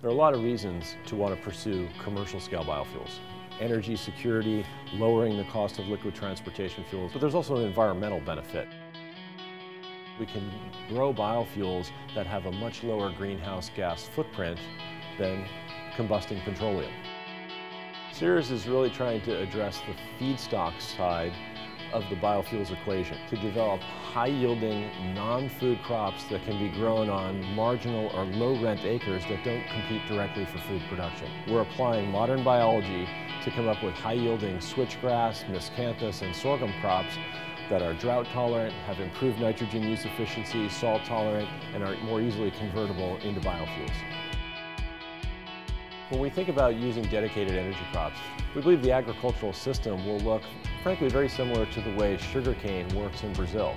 There are a lot of reasons to want to pursue commercial scale biofuels. Energy security, lowering the cost of liquid transportation fuels, but there's also an environmental benefit. We can grow biofuels that have a much lower greenhouse gas footprint than combusting petroleum. Ceres is really trying to address the feedstock side of the biofuels equation to develop high-yielding, non-food crops that can be grown on marginal or low-rent acres that don't compete directly for food production. We're applying modern biology to come up with high-yielding switchgrass, miscanthus, and sorghum crops that are drought tolerant, have improved nitrogen use efficiency, salt tolerant, and are more easily convertible into biofuels. When we think about using dedicated energy crops, we believe the agricultural system will look, frankly, very similar to the way sugarcane works in Brazil.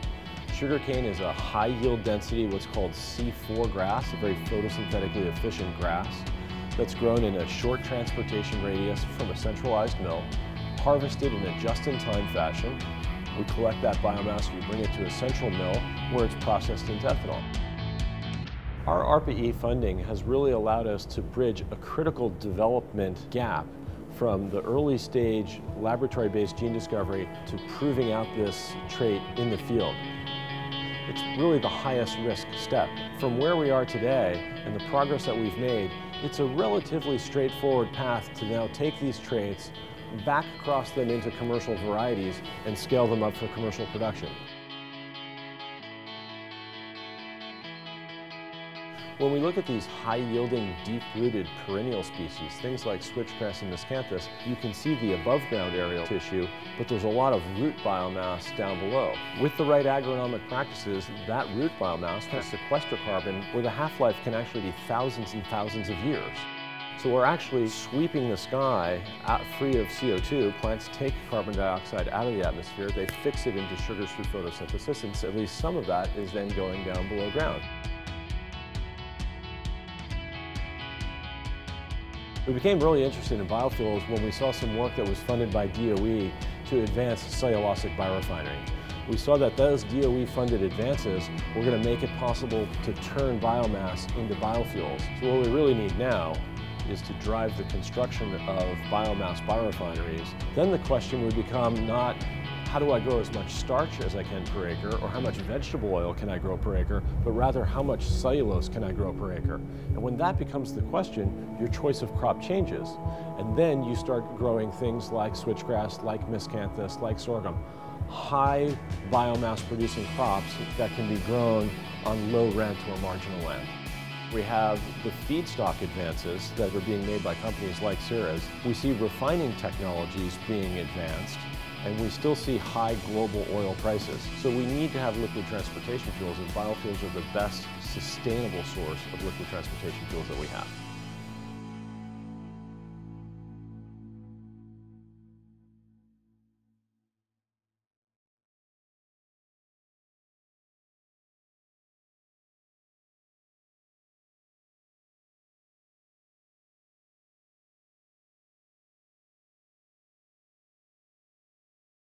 Sugarcane is a high yield density, what's called C4 grass, a very photosynthetically efficient grass that's grown in a short transportation radius from a centralized mill, harvested in a just-in-time fashion. We collect that biomass, we bring it to a central mill where it's processed into ethanol. Our ARPA-E funding has really allowed us to bridge a critical development gap from the early stage laboratory-based gene discovery to proving out this trait in the field. It's really the highest risk step. From where we are today and the progress that we've made, it's a relatively straightforward path to now take these traits, back across them into commercial varieties and scale them up for commercial production. When we look at these high-yielding, deep-rooted perennial species, things like switchgrass and miscanthus, you can see the above-ground aerial tissue, but there's a lot of root biomass down below. With the right agronomic practices, that root biomass can sequester carbon where the half-life can actually be thousands and thousands of years. So we're actually sweeping the sky free of CO2. Plants take carbon dioxide out of the atmosphere, they fix it into sugars through photosynthesis, and at least some of that is then going down below ground. We became really interested in biofuels when we saw some work that was funded by DOE to advance cellulosic biorefinery. We saw that those DOE-funded advances were going to make it possible to turn biomass into biofuels. So what we really need now is to drive the construction of biomass biorefineries. Then the question would become not how do I grow as much starch as I can per acre, or how much vegetable oil can I grow per acre, but rather how much cellulose can I grow per acre? And when that becomes the question, your choice of crop changes. And then you start growing things like switchgrass, like miscanthus, like sorghum. High biomass producing crops that can be grown on low rent or marginal land. We have the feedstock advances that are being made by companies like Ceres. We see refining technologies being advanced and we still see high global oil prices. So we need to have liquid transportation fuels and biofuels are the best sustainable source of liquid transportation fuels that we have.